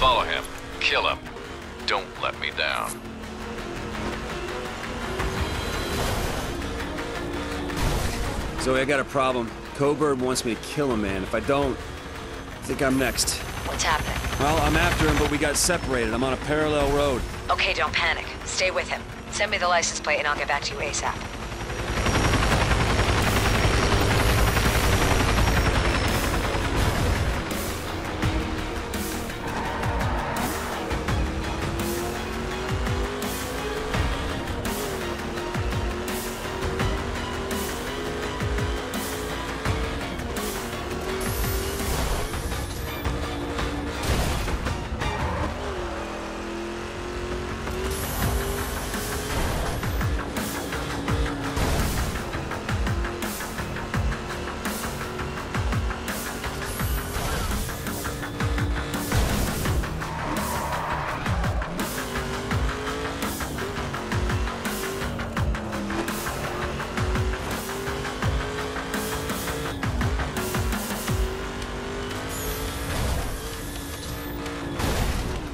Follow him. Kill him. Don't let me down. Zoe, I got a problem. Coburn wants me to kill him, man. If I don't, I think I'm next. What's happening? Well, I'm after him, but we got separated. I'm on a parallel road. Okay, don't panic. Stay with him. Send me the license plate and I'll get back to you ASAP.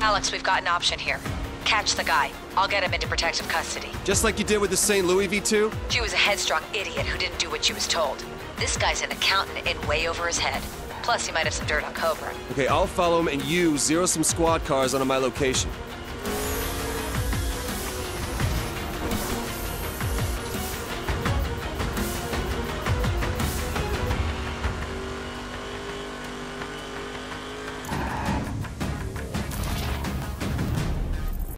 Alex, we've got an option here. Catch the guy. I'll get him into protective custody. Just like you did with the St. Louis V2? She was a headstrong idiot who didn't do what she was told. This guy's an accountant in way over his head. Plus, he might have some dirt on Coburn. Okay, I'll follow him and you zero some squad cars onto my location.